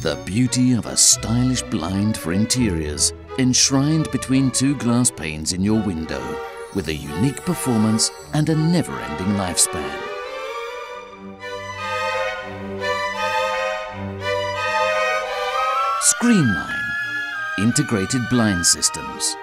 The beauty of a stylish blind for interiors, enshrined between two glass panes in your window, with a unique performance and a never-ending lifespan. Screenline, integrated blind systems.